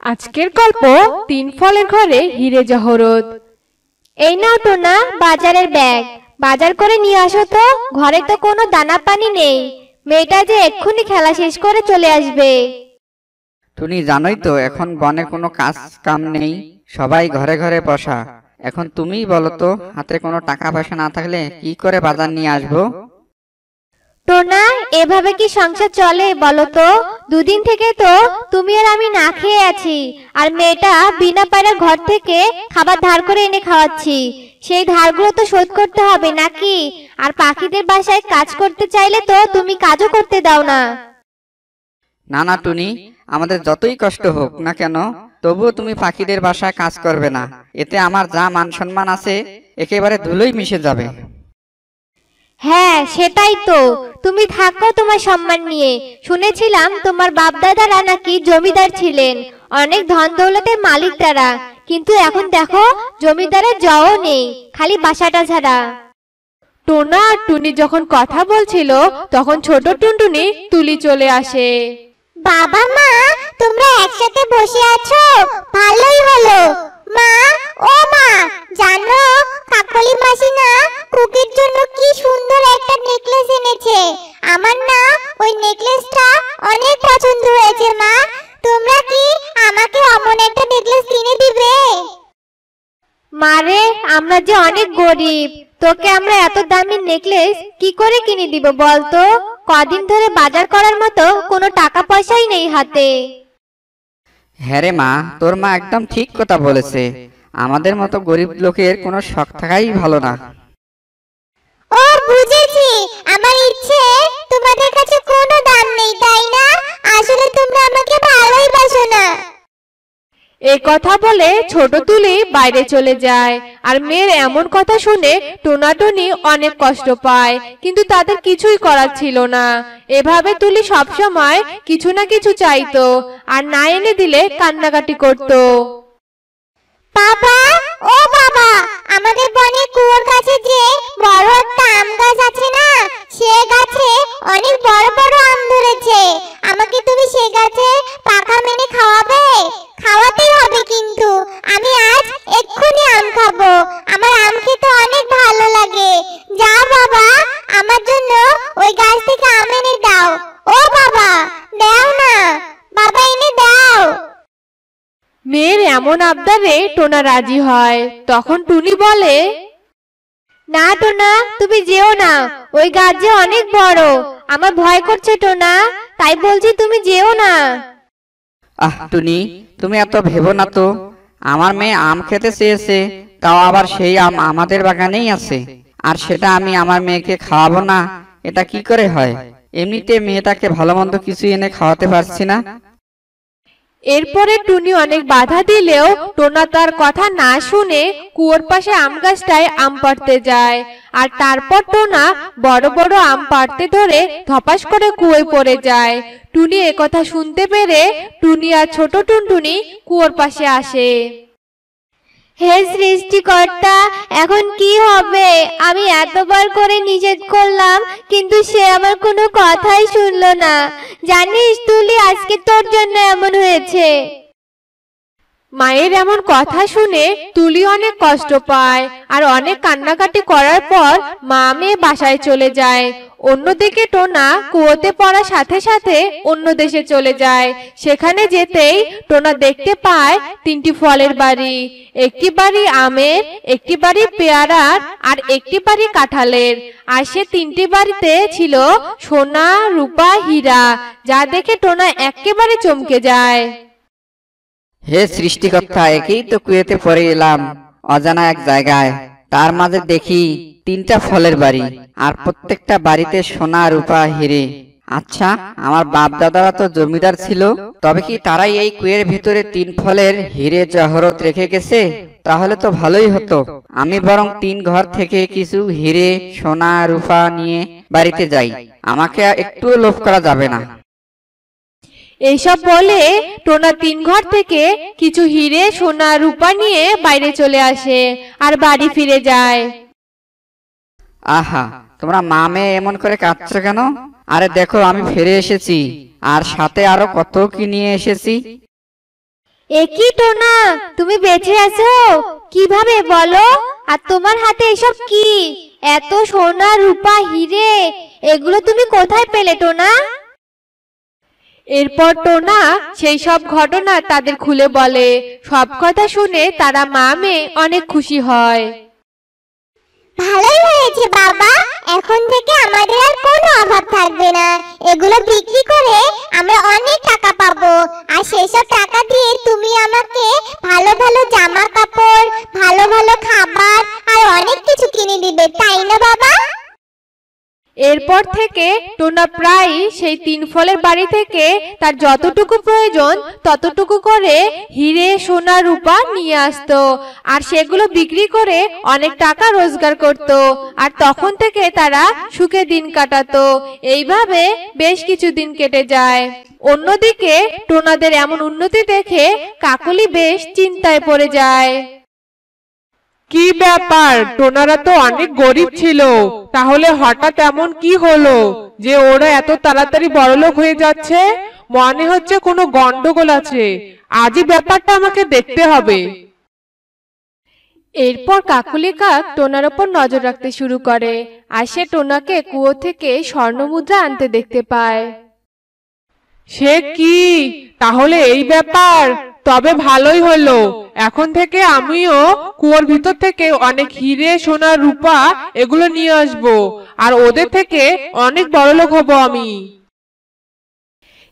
আজকের গল্প তিন ফলের ঘরে হিরে জহরত। এই নাও টোনা বাজারের ব্যাগ। বাজার করে নিয়ে আসো তো ঘরে তো কোনো দানা পানি নেই। মেয়েটা যে এক্ষুনি খেলা শেষ করে চলে আসবে। তুমি জানোই তো এখন বনে কোনো কাজ কাম নেই। সবাই ঘরে ঘরে বসা। এখন তুমিই বলো তো হাতে কোনো টাকা পয়সা না থাকলে কি করে বাজার নিয়ে আসব? টোনা এভাবে কি সংসার চলে বলো তো দুদিন থেকে তো তুমি আর আমি না খেয়ে আছি, আর মেয়েটা বিনা পায়ের ঘর থেকে খাবার ধার করে এনে খাওয়াচ্ছি। সেই ধারগুলো তো শোধ করতে হবে নাকি? আর পাখিদের বাসায় কাজ করতে চাইলে তো তুমি কাজও করতে দাও না। না না টুনি, আমাদের যতই কষ্ট হোক না কেন, তবুও তুমি পাখিদের বাসায় কাজ করবে না। এতে আমার যা মান সম্মান আছে, একেবারে ধুলোই মিশে যাবে। হ্যাঁ সেটাই তো। তুমি থাকো তোমার সম্মান নিয়ে। শুনেছিলাম তোমার বাপ দাদারা নাকি জমিদার ছিলেন। অনেক ধন দৌলতের মালিক তারা। কিন্তু এখন দেখো জমিদারের জও নেই খালি বাসাটা ছাড়া। টোনা আর টুনি যখন কথা বলছিল তখন ছোট টুনটুনি তুলি চলে আসে। বাবা মা তোমরা একসাথে বসে আছো? ভালোই হলো। মা, ও মা, জানো, কাকলি মাসি কুকির জন্য কি সুন্দর একটা নেকলেস এনেছে। আমার না ওই নেকলেসটা অনেক পছন্দ হয়েছে মা। তোমরা কি আমাকে অমন একটা নেকলেস কিনে দিবে? মারে আমরা যে অনেক গরিব, তোকে আমরা এত দামি নেকলেস কি করে কিনে দিব বলতো? কদিন ধরে বাজার করার মতো কোনো টাকা পয়সাই নেই হাতে। হ্যাঁ রে মা, তোর মা একদম ঠিক কথা বলেছে। আমাদের মতো গরিব লোকের কোনো শখ থাকাই ভালো না। এ কথা বলে ছোট তুলি বাইরে চলে যায়। আর মেয়ের এমন কথা শুনে টোনাটনি অনেক কষ্ট পায়, কিন্তু তাদের কিছুই করার ছিল না। এভাবে তুলি সবসময় কিছু না কিছু চাইতো, আর না এনে দিলে কান্নাকাটি করতো। বাবা, ও বাবা, আমাদের বনে কুয়োর কাছে যে বড় একটা আম গাছ আছে না সে গাছে অনেক বড় বড় আম ধরেছে আমাকে তুমি সে গাছে পাকা মেনে খাওয়াবে খাওয়াতেই হবে কিন্তু আমি আজ এক্ষুনি আম খাব আমার আম খেতে অনেক ভালো লাগে যা বাবা আমার জন্য ওই গাছ থেকে আম এনে দাও ও বাবা দাও না বাবা এনে দাও মেয়ের এমন আবদারে টোনা রাজি হয়, তখন টুনি বলে, না টোনা, তুমি যেও না, ওই গাছ যে অনেক বড়, আমার ভয় করছে টোনা, তাই বলছি তুমি যেও না। আহ, টুনি, তুমি এত ভেবো না তো, আমার মেয়ে আম খেতে চেয়েছে, তাও আবার সেই আম আমাদের বাগানেই আছে, আর সেটা আমি আমার মেয়েকে খাওয়াবো না, এটা কি করে হয়? এমনিতে মেয়েটাকে ভালো মন্দ কিছু এনে খাওয়াতে পারছি না এরপরে টুনি অনেক বাধা দিলেও টোনা তার কথা না শুনে কুয়োর পাশে আম গাছটায় আম পাড়তে যায়। আর তারপর টোনা বড় বড় আম পাড়তে ধরে ধপাস করে কুয়োয় পড়ে যায়। টুনি কথা শুনতে পেরে টুনি আর ছোট টুনটুনি কুয়োর পাশে আসে। হে সৃষ্টিকর্তা, এখন কি হবে? আমি এতবার করে নিষেধ করলাম, কিন্তু সে আমার কোনো কথাই শুনলো না। জানিস, তুলি, আজকে তোর জন্য এমন হয়েছে। মায়ের এমন কথা শুনে তুলি অনেক কষ্ট পায় আর অনেক কান্নাকাটি করার পর মা মেয়ে বাসায় চলে যায়। অন্যদিকে টোনা কুয়োতে পড়ার সাথে সাথে অন্য দেশে চলে যায়। সেখানে যেতেই টোনা দেখতে পায় তিনটি ফলের বাড়ি। একটি বাড়ি আমের, একটি বাড়ি পেয়ারার আর একটি বাড়ি কাঁঠালের। আর সে তিনটি বাড়িতে ছিল সোনা, রূপা, হীরা, যা দেখে টোনা একেবারে চমকে যায়। হে সৃষ্টিকর্তা, একেই তো কুয়েতে পড়ে এলাম অজানা এক জায়গায়। তার মাঝে দেখি তিনটা ফলের বাড়ি আর প্রত্যেকটা বাড়িতে সোনা, রূপা, হিরে। আচ্ছা আমার বাপ দাদারা তো জমিদার ছিল, তবে কি তারাই এই কুয়ের ভিতরে তিন ফলের হিরে জহরত রেখে গেছে? তাহলে তো ভালোই হতো। আমি বরং তিন ঘর থেকে কিছু হিরে, সোনা, রূপা নিয়ে বাড়িতে যাই। আমাকে একটুও লোভ করা যাবে না। এইসব বলে টোনা তিন ঘর থেকে কিছু হিরে সোনা রূপা নিয়ে বাইরে চলে আসে আর বাড়ি ফিরে যায়। আহা তোমরা মা মেয়ে এমন করে কাঁদছো কেন? আরে দেখো আমি ফিরে এসেছি। আর সাথে আরও কত কি নিয়ে এসেছি? একই টোনা তুমি বেঁচে আছো? কীভাবে বলো? আর তোমার হাতে এসব কি? এত সোনা রূপা হিরে এগুলো তুমি কোথায় পেলে টোনা? এরপর টোনা সেই সব ঘটনা তাদের খুলে বলে। সব কথা শুনে তারা মা মেয়ে অনেক খুশি হয়। ভালোই হয়েছে বাবা। এখন থেকে আমাদের আর কোনো অভাব থাকবে না। এগুলো বিক্রি করে আমরা অনেক টাকা পাবো। আর সেসব টাকা দিয়ে তুমি আমাকে ভালো ভালো জামা কাপড় থেকে টোনা প্রায় সেই তিন ফলের বাড়ি থেকে তার যতটুকু প্রয়োজন ততটুকু করে হিরে, সোনা, রূপা নিয়ে আসতো। আর সেগুলো বিক্রি করে অনেক টাকা রোজগার করত। আর তখন থেকে তারা সুখে দিন কাটাতো। এইভাবে বেশ কিছু দিন কেটে যায়। অন্যদিকে টোনাদের এমন উন্নতি দেখে কাকলি বেশ চিন্তায় পড়ে যায়। কি ব্যাপার? টোনারা তো অনেক গরিব ছিল। তাহলে হঠাৎ এমন কি হলো যে ওরা এত তাড়াতাড়ি বড়লোক হয়ে যাচ্ছে? মনে হচ্ছে কোনো গন্ডগোল আছে। আজই ব্যাপারটা আমাকে দেখতে হবে। এরপর কাকুলি কাক টোনার ওপর নজর রাখতে শুরু করে আর সে টোনাকে কুয়ো থেকে স্বর্ণমুদ্রা আনতে দেখতে পায়। সে কি? তাহলে এই ব্যাপার। তবে ভালোই হলো। এখন থেকে আমিও কুয়োর ভিতর থেকে অনেক হিরে, সোনা, রূপা এগুলো নিয়ে আসব। আর ওদের থেকে অনেক বড়লোক হব আমি।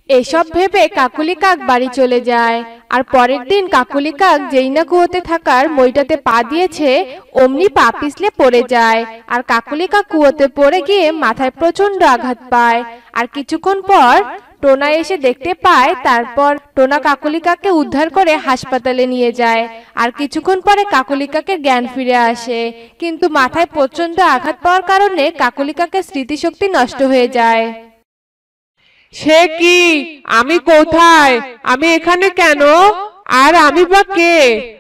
এসব ভেবে কাকুলি কাক বাড়ি চলে যায়। আর পরের দিন কাকুলি কাক যেই না কুয়োতে থাকার মইটাতে পা দিয়েছে, অমনি পা পিছলে পড়ে যায়। আর কাকুলি কাক কুয়োতে পড়ে গিয়ে মাথায় প্রচণ্ড আঘাত পায়। আর কিছুক্ষণ পর টোনা এসে দেখতে পায় তারপর টোনা কাকলিকাকে উদ্ধার করে হাসপাতালে নিয়ে যায়। আর কিছুক্ষণ পরে কাকলিকাকে জ্ঞান ফিরে আসে। কিন্তু মাথায় প্রচণ্ড আঘাত পাওয়ার কারণে কাকলিকাকে স্মৃতিশক্তি নষ্ট হয়ে যায়। সে কি? আমি কোথায়? আমি এখানে কেন? আর আমি বা কে?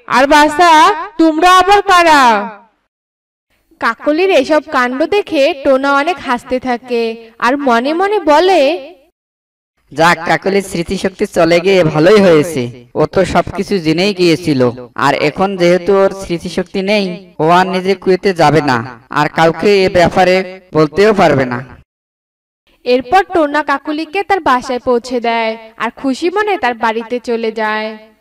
আর বাসা তোমরা আবার কারা? কাকলির এসব কাণ্ড দেখে টোনা অনেক হাসতে থাকে। আর মনে মনে বলে যাক, কাকলির স্মৃতিশক্তি চলে গিয়ে ভালোই হয়েছে। ও তো সবকিছু জেনেই গিয়েছিল। আর এখন যেহেতু ওর স্মৃতিশক্তি নেই, ও আর নিজে কুয়েতে যাবে না। আর কাউকে এ ব্যাপারে বলতেও পারবে না। এরপর টোনা কাকুলিকে তার বাসায় পৌঁছে দেয় আর খুশি মনে তার বাড়িতে চলে যায়।